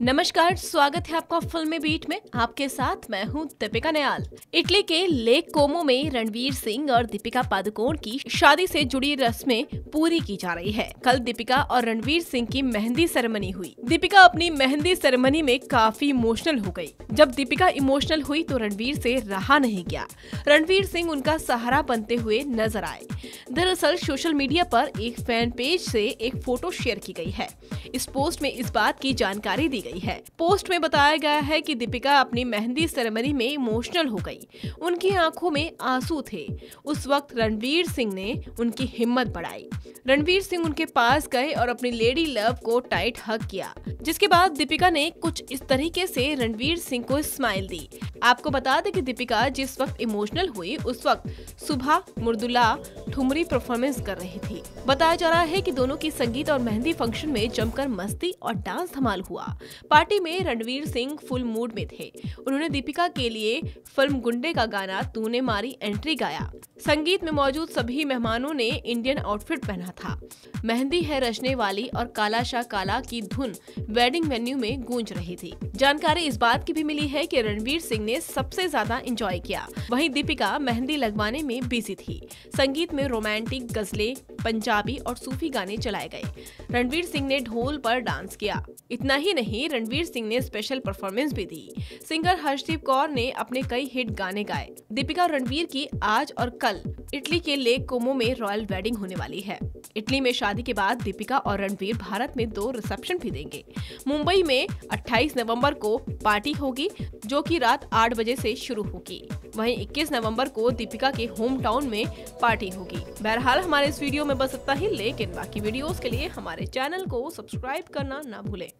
नमस्कार, स्वागत है आपका फिल्मी बीट में। आपके साथ मैं हूँ दीपिका नयाल। इटली के लेक कोमो में रणवीर सिंह और दीपिका पादुकोण की शादी से जुड़ी रस्में पूरी की जा रही है। कल दीपिका और रणवीर सिंह की मेहंदी सेरेमनी हुई। दीपिका अपनी मेहंदी सेरेमनी में काफ़ी इमोशनल हो गई। जब दीपिका इमोशनल हुई तो रणवीर से रहा नहीं गया। रणवीर सिंह उनका सहारा बनते हुए नज़र आए। दरअसल सोशल मीडिया पर एक फ़ैन पेज से एक फ़ोटो शेयर की गई है। इस पोस्ट में इस बात की जानकारी दी गई है। पोस्ट में बताया गया है कि दीपिका अपनी मेहंदी सेरेमनी में इमोशनल हो गई। उनकी आँखों में आँसू थे। उस वक्त रणवीर सिंह ने उनकी हिम्मत बढ़ाई। रणवीर सिंह उनके पास गए और अपनी लेडी लव को टाइट हक किया, जिसके बाद दीपिका ने कुछ इस तरीके से रणवीर सिंह को स्माइल दी। आपको बता दें कि दीपिका जिस वक्त इमोशनल हुई, उस वक्त सुबह मुर्दुला ठुमरी परफॉर्मेंस कर रही थी। बताया जा रहा है कि दोनों की संगीत और मेहंदी फ़ंक्शन में जमकर मस्ती और डांस धमाल हुआ। पार्टी में रणवीर सिंह फुल मूड में थे। उन्होंने दीपिका के लिए फ़िल्म गुंडे का गाना तूने मारी एंट्री गाया। संगीत में मौजूद सभी मेहमानों ने इंडियन आउटफिट पहना था। मेहंदी है रचने वाली और काला शाह काला की धुन वेडिंग वेन्यू में गूंज रही थी। जानकारी इस बात की भी मिली है की रणवीर सिंह ने सबसे ज़्यादा इंजॉय किया। वहीं दीपिका मेहंदी लगवाने में बिज़ी थी। संगीत में रोमांटिक गजलें, पंजाबी और सूफी गाने चलाए गए। रणवीर सिंह ने ढोल पर डांस किया। इतना ही नहीं, रणवीर सिंह ने स्पेशल परफॉर्मेंस भी दी। सिंगर हर्षदीप कौर ने अपने कई हिट गाने गाए। दीपिका और रणवीर की आज और कल इटली के लेक कोमो में रॉयल वेडिंग होने वाली है। इटली में शादी के बाद दीपिका और रणवीर भारत में दो रिसेप्शन भी देंगे। मुंबई में 28 नवंबर को पार्टी होगी, जो कि रात 8 बजे से शुरू होगी। वहीं 21 नवंबर को दीपिका के होम टाउन में पार्टी होगी। बहरहाल, हमारे इस वीडियो में बस इतना ही, लेकिन बाकी वीडियोस के लिए हमारे चैनल को सब्सक्राइब करना ना भूलें।